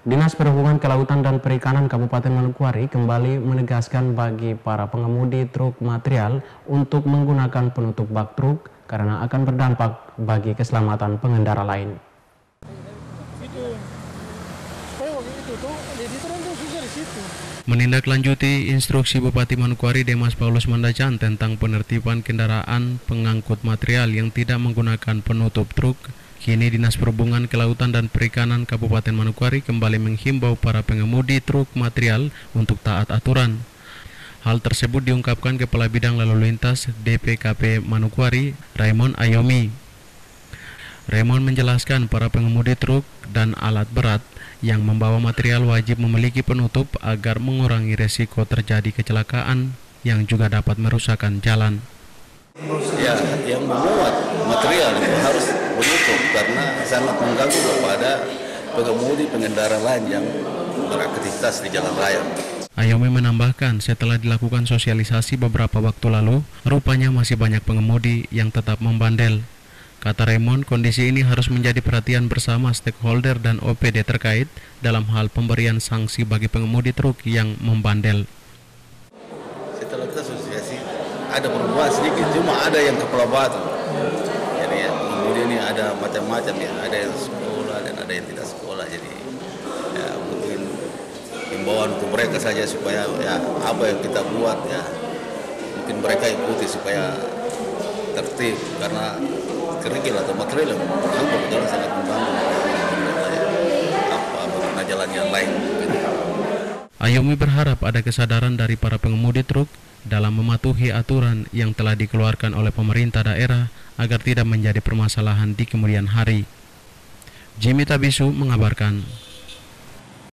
Dinas Perhubungan Kelautan dan Perikanan Kabupaten Manokwari kembali menegaskan bagi para pengemudi truk material untuk menggunakan penutup bak truk karena akan berdampak bagi keselamatan pengendara lain. Menindaklanjuti instruksi Bupati Manokwari Demas Paulus Mandacan tentang penertiban kendaraan pengangkut material yang tidak menggunakan penutup truk Kini Dinas Perhubungan Kelautan dan Perikanan Kabupaten Manokwari kembali menghimbau para pengemudi truk material untuk taat aturan. Hal tersebut diungkapkan Kepala Bidang Lalu Lintas DPKP Manokwari, Raymond Ayomi. Raymond menjelaskan para pengemudi truk dan alat berat yang membawa material wajib memiliki penutup agar mengurangi resiko terjadi kecelakaan yang juga dapat merusakkan jalan. Ya, yang memuat material harus menutup karena sangat mengganggu kepada pengemudi pengendara lain yang beraktivitas di jalan raya. Ayomi menambahkan setelah dilakukan sosialisasi beberapa waktu lalu, rupanya masih banyak pengemudi yang tetap membandel. Kata Raymond, kondisi ini harus menjadi perhatian bersama stakeholder dan OPD terkait dalam hal pemberian sanksi bagi pengemudi truk yang membandel ada perubahan sedikit cuma ada yang kepala batu kemudian ini ada macam-macam ya. Ada yang sekolah dan ada yang tidak sekolah. Jadi ya mungkin himbauan untuk mereka saja supaya ya apa yang kita buat ya mungkin mereka ikuti supaya tertib. Karena kerikil atau material yang mengganggu sangat mengganggu apa pengguna jalan yang lain. Gitu. Ayomi berharap ada kesadaran dari para pengemudi truk dalam mematuhi aturan yang telah dikeluarkan oleh pemerintah daerah agar tidak menjadi permasalahan di kemudian hari. Jimmy Tabisu mengabarkan.